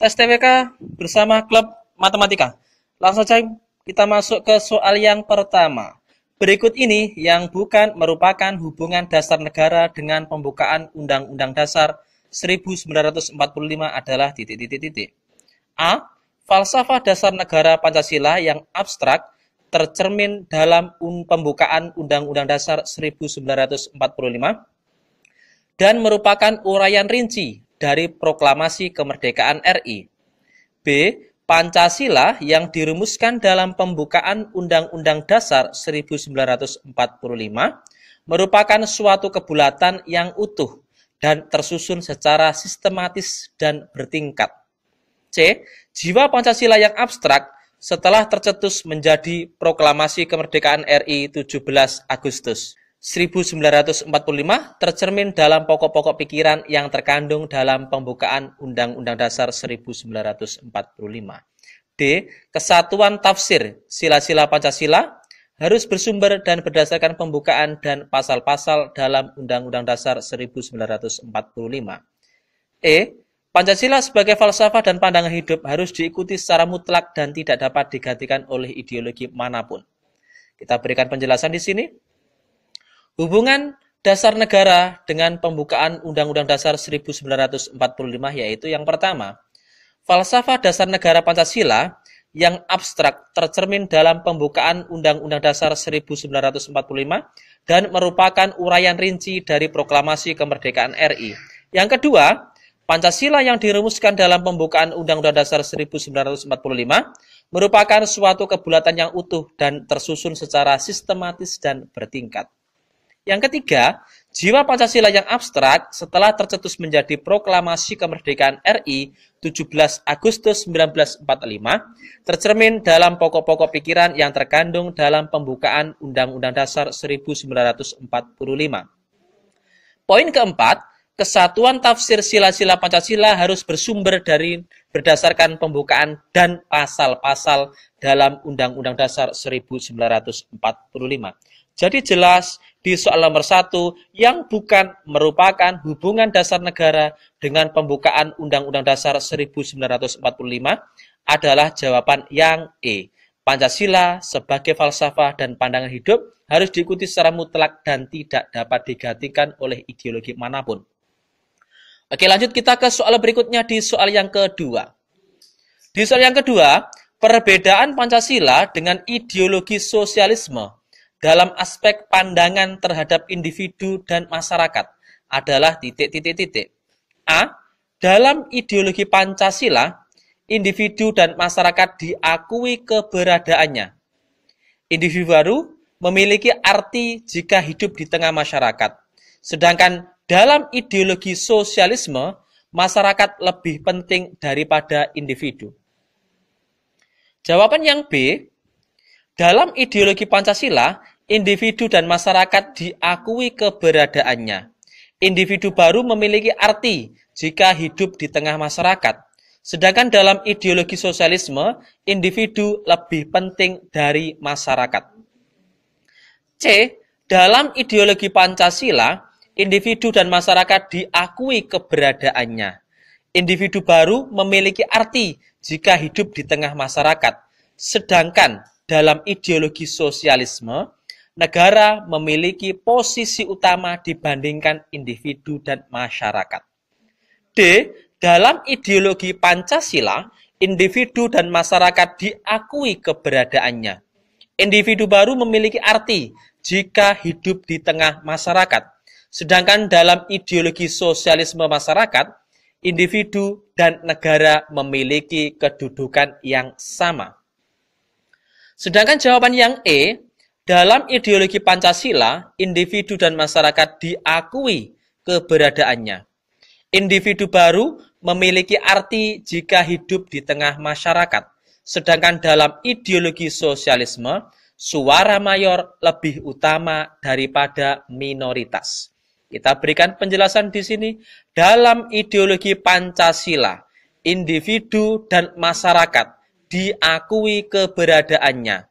tes TWK bersama klub matematika. Langsung saja kita masuk ke soal yang pertama. Berikut ini yang bukan merupakan hubungan dasar negara dengan pembukaan Undang-Undang Dasar 1945 adalah titik-titik-titik. A. Falsafah dasar negara Pancasila yang abstrak tercermin dalam pembukaan Undang-Undang Dasar 1945 dan merupakan uraian rinci dari proklamasi kemerdekaan RI. B. Pancasila yang dirumuskan dalam pembukaan Undang-Undang Dasar 1945 merupakan suatu kebulatan yang utuh dan tersusun secara sistematis dan bertingkat. C. Jiwa Pancasila yang abstrak setelah tercetus menjadi proklamasi kemerdekaan RI 17 Agustus. 1945 tercermin dalam pokok-pokok pikiran yang terkandung dalam pembukaan Undang-Undang Dasar 1945. D. Kesatuan tafsir sila-sila Pancasila harus bersumber dan berdasarkan pembukaan dan pasal-pasal dalam Undang-Undang Dasar 1945. E. Pancasila sebagai falsafah dan pandangan hidup harus diikuti secara mutlak dan tidak dapat digantikan oleh ideologi mana pun. Kita berikan penjelasan di sini. Hubungan dasar negara dengan pembukaan Undang-Undang Dasar 1945 yaitu yang pertama, falsafah dasar negara Pancasila yang abstrak tercermin dalam pembukaan Undang-Undang Dasar 1945 dan merupakan uraian rinci dari proklamasi kemerdekaan RI. Yang kedua, Pancasila yang dirumuskan dalam pembukaan Undang-Undang Dasar 1945 merupakan suatu kebulatan yang utuh dan tersusun secara sistematis dan bertingkat. Yang ketiga, jiwa Pancasila yang abstrak setelah tercetus menjadi proklamasi kemerdekaan RI 17 Agustus 1945 tercermin dalam pokok-pokok pikiran yang terkandung dalam pembukaan Undang-Undang Dasar 1945. Poin keempat, kesatuan tafsir sila-sila Pancasila harus bersumber dari berdasarkan pembukaan dan pasal-pasal dalam Undang-Undang Dasar 1945. Jadi jelas di soal nomor satu yang bukan merupakan hubungan dasar negara dengan pembukaan Undang-Undang Dasar 1945 adalah jawaban yang E. Pancasila sebagai falsafah dan pandangan hidup harus diikuti secara mutlak dan tidak dapat digantikan oleh ideologi mana pun. Oke lanjut kita ke soal berikutnya di soal yang kedua. Di soal yang kedua, perbedaan Pancasila dengan ideologi sosialisme dalam aspek pandangan terhadap individu dan masyarakat adalah titik-titik-titik. A. Dalam ideologi Pancasila, individu dan masyarakat diakui keberadaannya. Individu baru memiliki arti jika hidup di tengah masyarakat. Sedangkan dalam ideologi sosialisme, masyarakat lebih penting daripada individu. Jawaban yang B, dalam ideologi Pancasila, individu dan masyarakat diakui keberadaannya. Individu baru memiliki arti jika hidup di tengah masyarakat. Sedangkan dalam ideologi sosialisme, individu lebih penting dari masyarakat. C. Dalam ideologi Pancasila, individu dan masyarakat diakui keberadaannya. Individu baru memiliki arti jika hidup di tengah masyarakat. Sedangkan dalam ideologi sosialisme, negara memiliki posisi utama dibandingkan individu dan masyarakat. D. Dalam ideologi Pancasila, individu dan masyarakat diakui keberadaannya. Individu baru memiliki arti jika hidup di tengah masyarakat. Sedangkan dalam ideologi sosialisme masyarakat, individu dan negara memiliki kedudukan yang sama. Sedangkan jawaban yang E, dalam ideologi Pancasila, individu dan masyarakat diakui keberadaannya. Individu baru memiliki arti jika hidup di tengah masyarakat. Sedangkan dalam ideologi sosialisme, suara mayor lebih utama daripada minoritas. Kita berikan penjelasan di sini. Dalam ideologi Pancasila, individu dan masyarakat diakui keberadaannya.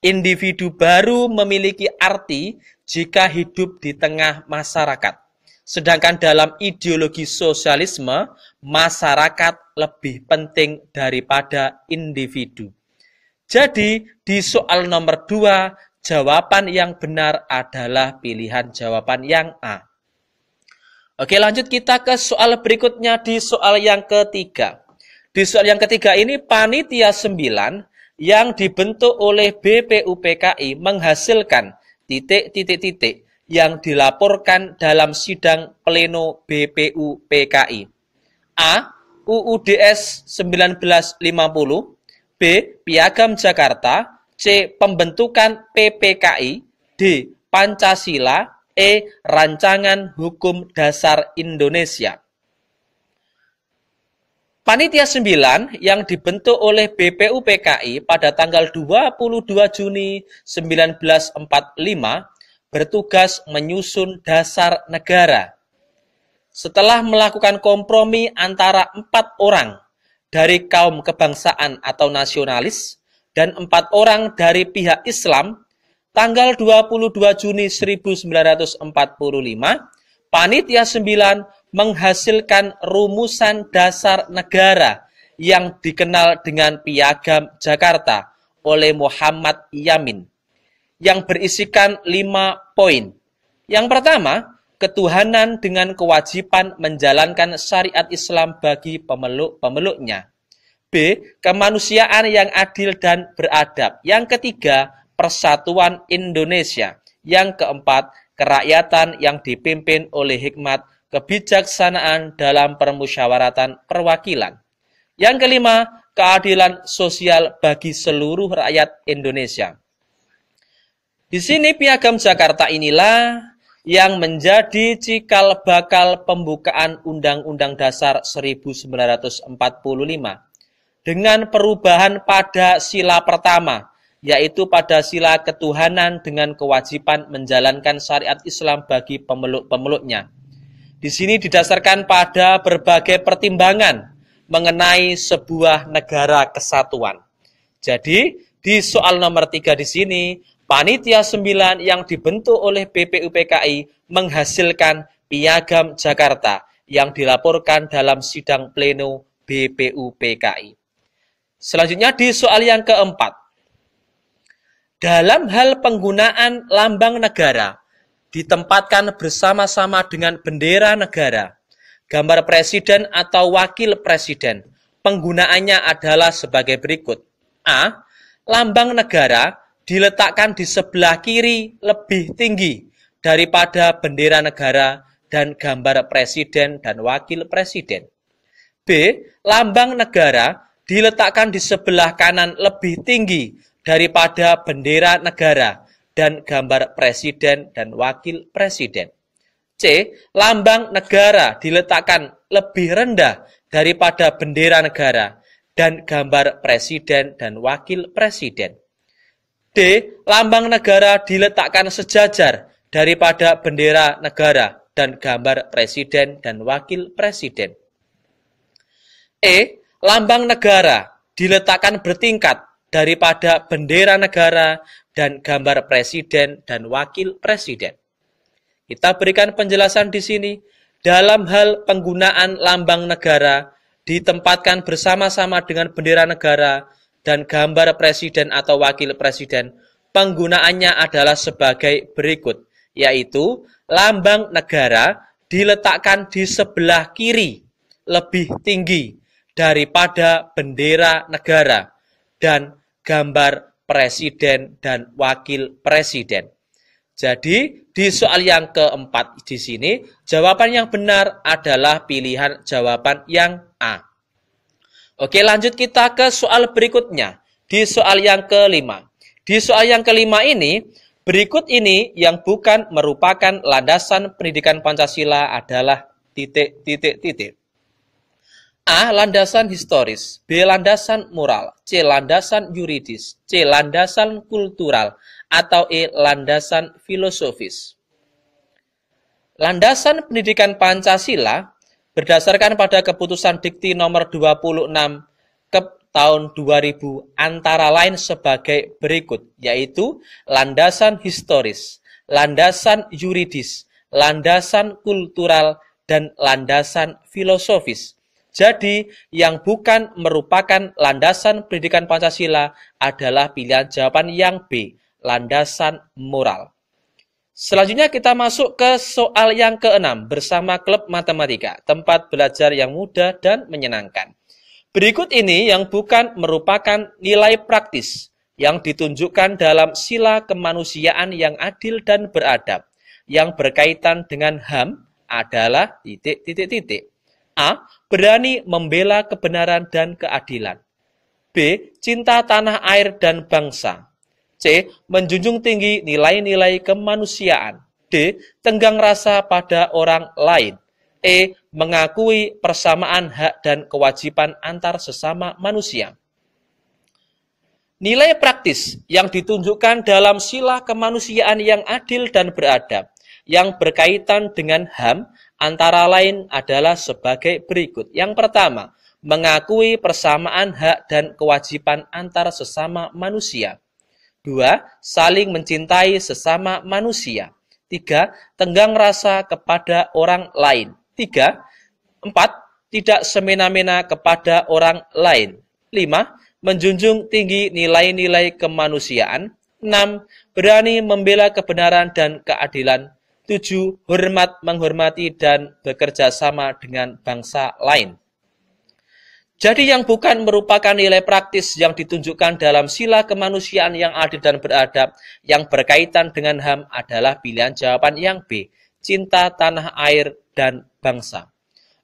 Individu baru memiliki arti jika hidup di tengah masyarakat. Sedangkan dalam ideologi sosialisme, masyarakat lebih penting daripada individu. Jadi, di soal nomor dua, jawaban yang benar adalah pilihan jawaban yang A. Oke, lanjut kita ke soal berikutnya di soal yang ketiga. Di soal yang ketiga ini panitia 9 yang dibentuk oleh BPUPKI menghasilkan titik-titik-titik yang dilaporkan dalam sidang pleno BPUPKI. A. UUDS 1950 B. Piagam Jakarta C. Pembentukan PPKI D. Pancasila E. Rancangan Hukum Dasar Indonesia Panitia 9 yang dibentuk oleh BPUPKI pada tanggal 22 Juni 1945 bertugas menyusun dasar negara. Setelah melakukan kompromi antara empat orang dari kaum kebangsaan atau nasionalis dan empat orang dari pihak Islam, tanggal 22 Juni 1945, Panitia 9 menghasilkan rumusan dasar negara yang dikenal dengan Piagam Jakarta oleh Muhammad Yamin yang berisikan lima poin. Yang pertama, ketuhanan dengan kewajiban menjalankan syariat Islam bagi pemeluk-pemeluknya. B. Kemanusiaan yang adil dan beradab. Yang ketiga, persatuan Indonesia. Yang keempat, kerakyatan yang dipimpin oleh hikmat kebijaksanaan dalam permusyawaratan perwakilan. Yang kelima, keadilan sosial bagi seluruh rakyat Indonesia. Di sini piagam Jakarta inilah yang menjadi cikal bakal pembukaan Undang-Undang Dasar 1945 dengan perubahan pada sila pertama, yaitu pada sila ketuhanan dengan kewajiban menjalankan syariat Islam bagi pemeluk-pemeluknya. Di sini didasarkan pada berbagai pertimbangan mengenai sebuah negara kesatuan. Jadi, di soal nomor tiga di sini Panitia 9 yang dibentuk oleh BPUPKI menghasilkan Piagam Jakarta yang dilaporkan dalam sidang pleno BPUPKI. Selanjutnya di soal yang keempat. Dalam hal penggunaan lambang negara, ditempatkan bersama-sama dengan bendera negara, gambar presiden atau wakil presiden. Penggunaannya adalah sebagai berikut. A. Lambang negara diletakkan di sebelah kiri lebih tinggi daripada bendera negara dan gambar presiden dan wakil presiden. B. Lambang negara diletakkan di sebelah kanan lebih tinggi daripada bendera negara dan gambar presiden dan wakil presiden. C. Lambang negara diletakkan lebih rendah daripada bendera negara dan gambar presiden dan wakil presiden. D. Lambang negara diletakkan sejajar daripada bendera negara dan gambar presiden dan wakil presiden. E. Lambang negara diletakkan bertingkat daripada bendera negara dan gambar presiden dan wakil presiden. Kita berikan penjelasan di sini. Dalam hal penggunaan lambang negara ditempatkan bersama-sama dengan bendera negara dan gambar presiden atau wakil presiden penggunaannya adalah sebagai berikut, yaitu lambang negara diletakkan di sebelah kiri lebih tinggi daripada bendera negara dan gambar presiden dan wakil presiden. Jadi di soal yang keempat di sini jawaban yang benar adalah pilihan jawaban yang A. Oke, lanjut kita ke soal berikutnya. Di soal yang kelima. Di soal yang kelima ini, berikut ini yang bukan merupakan landasan pendidikan Pancasila adalah titik, titik, titik. A. Landasan historis. B. Landasan moral. C. Landasan yuridis. C. Landasan kultural. Atau E. Landasan filosofis. Landasan pendidikan Pancasila berdasarkan pada keputusan Dikti nomor 26 ke tahun 2000 antara lain sebagai berikut, yaitu landasan historis, landasan yuridis, landasan kultural, dan landasan filosofis. Jadi, yang bukan merupakan landasan pendidikan Pancasila adalah pilihan jawaban yang B, landasan moral. Selanjutnya kita masuk ke soal yang keenam bersama klub matematika, tempat belajar yang mudah dan menyenangkan. Berikut ini yang bukan merupakan nilai praktis yang ditunjukkan dalam sila kemanusiaan yang adil dan beradab yang berkaitan dengan HAM adalah titik-titik-titik. A. Berani membela kebenaran dan keadilan. B. Cinta tanah air dan bangsa. C. Menjunjung tinggi nilai-nilai kemanusiaan. D. Tenggang rasa pada orang lain. E. Mengakui persamaan hak dan kewajiban antar sesama manusia. Nilai praktis yang ditunjukkan dalam sila kemanusiaan yang adil dan beradab yang berkaitan dengan HAM antara lain adalah sebagai berikut. Yang pertama, mengakui persamaan hak dan kewajiban antar sesama manusia. Dua, saling mencintai sesama manusia. Tiga, tenggang rasa kepada orang lain. Tiga, empat, tidak semena-mena kepada orang lain. Lima, menjunjung tinggi nilai-nilai kemanusiaan. Enam, berani membela kebenaran dan keadilan. Tujuh, hormat, menghormati, dan bekerja sama dengan bangsa lain. Jadi yang bukan merupakan nilai praktis yang ditunjukkan dalam sila kemanusiaan yang adil dan beradab yang berkaitan dengan HAM adalah pilihan jawaban yang B, cinta tanah air dan bangsa.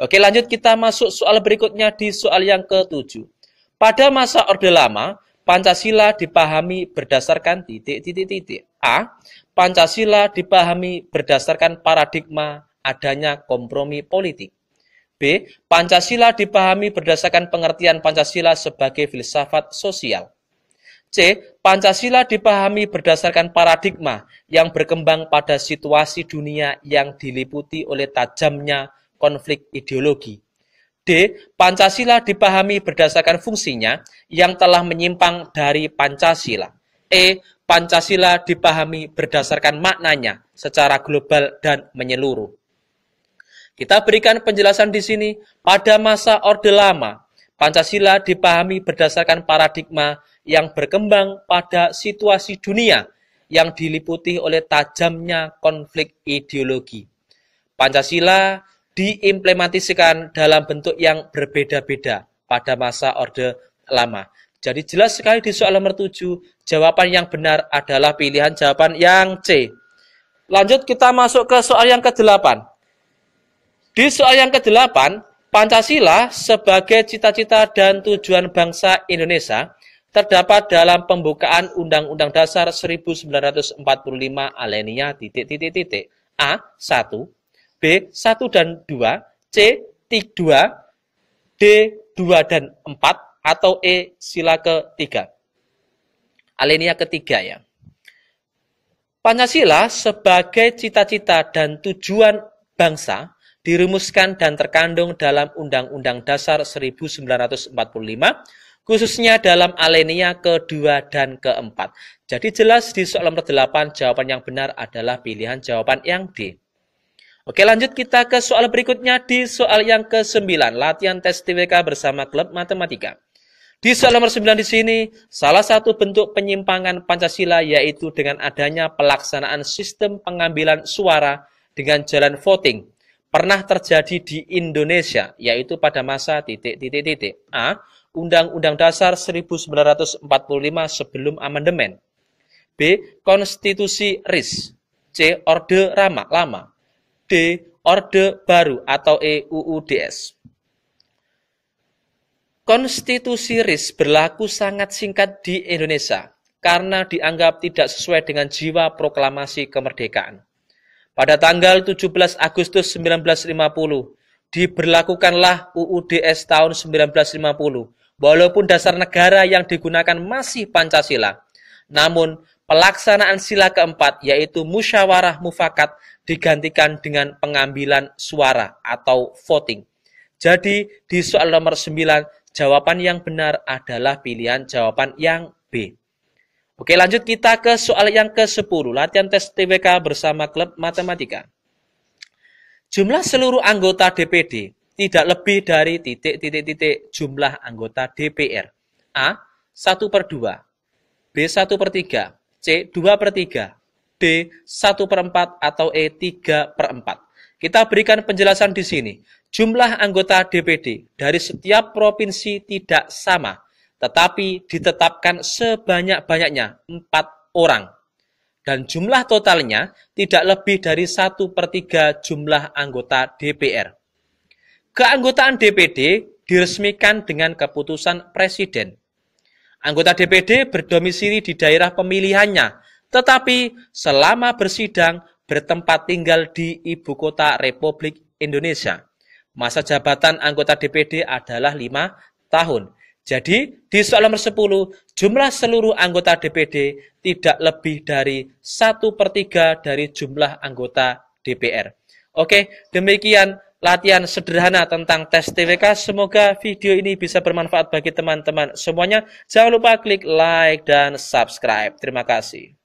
Oke lanjut kita masuk soal berikutnya di soal yang ketujuh. Pada masa Orde Lama, Pancasila dipahami berdasarkan titik-titik-titik. A. Pancasila dipahami berdasarkan paradigma adanya kompromi politik. B. Pancasila dipahami berdasarkan pengertian Pancasila sebagai filsafat sosial. C. Pancasila dipahami berdasarkan paradigma yang berkembang pada situasi dunia yang diliputi oleh tajamnya konflik ideologi. D. Pancasila dipahami berdasarkan fungsinya yang telah menyimpang dari Pancasila. E. Pancasila dipahami berdasarkan maknanya secara global dan menyeluruh. Kita berikan penjelasan di sini. Pada masa Orde Lama, Pancasila dipahami berdasarkan paradigma yang berkembang pada situasi dunia yang diliputi oleh tajamnya konflik ideologi. Pancasila diimplementasikan dalam bentuk yang berbeda-beda pada masa Orde Lama. Jadi jelas sekali di soal nomor 7, jawaban yang benar adalah pilihan jawaban yang C. Lanjut kita masuk ke soal yang ke-8. Di soal yang ke-8, Pancasila sebagai cita-cita dan tujuan bangsa Indonesia terdapat dalam pembukaan Undang-Undang Dasar 1945 alinea titik-titik titik A 1, B 1 dan 2, C 2, D 2 dan 4, atau E sila ketiga. Alinea ketiga ya. Pancasila sebagai cita-cita dan tujuan bangsa dirumuskan dan terkandung dalam Undang-Undang Dasar 1945 khususnya dalam alinea kedua dan keempat. Jadi jelas di soal nomor 8 jawaban yang benar adalah pilihan jawaban yang D. Oke lanjut kita ke soal berikutnya di soal yang ke-9 latihan tes TWK bersama klub matematika. Di soal nomor 9 di sini, salah satu bentuk penyimpangan Pancasila yaitu dengan adanya pelaksanaan sistem pengambilan suara dengan jalan voting. Pernah terjadi di Indonesia, yaitu pada masa titik-titik-titik. A. Undang-Undang Dasar 1945 sebelum amandemen. B. Konstitusi RIS. C. Orde Rama, Lama. D. Orde Baru atau E. UUDS. Konstitusi RIS berlaku sangat singkat di Indonesia karena dianggap tidak sesuai dengan jiwa proklamasi kemerdekaan. Pada tanggal 17 Agustus 1950, diberlakukanlah UUDS tahun 1950, walaupun dasar negara yang digunakan masih Pancasila. Namun, pelaksanaan sila keempat yaitu musyawarah mufakat digantikan dengan pengambilan suara atau voting. Jadi, di soal nomor 9 Jawaban yang benar adalah pilihan jawaban yang B. Oke lanjut kita ke soal yang ke-10. Latihan tes TWK bersama klub matematika. Jumlah seluruh anggota DPD tidak lebih dari titik-titik-titik jumlah anggota DPR. A. 1 per 2. B. 1 per 3. C. 2 per 3. D. 1 per 4 atau E. 3 per 4. Kita berikan penjelasan di sini. Jumlah anggota DPD dari setiap provinsi tidak sama, tetapi ditetapkan sebanyak-banyaknya 4 orang dan jumlah totalnya tidak lebih dari 1 per 3 jumlah anggota DPR. Keanggotaan DPD diresmikan dengan keputusan Presiden. Anggota DPD berdomisili di daerah pemilihannya, tetapi selama bersidang bertempat tinggal di ibu kota Republik Indonesia. Masa jabatan anggota DPD adalah lima tahun. Jadi, di soal nomor 10, jumlah seluruh anggota DPD tidak lebih dari 1 per 3 dari jumlah anggota DPR. Oke, demikian latihan sederhana tentang tes TWK. Semoga video ini bisa bermanfaat bagi teman-teman semuanya. Jangan lupa klik like dan subscribe. Terima kasih.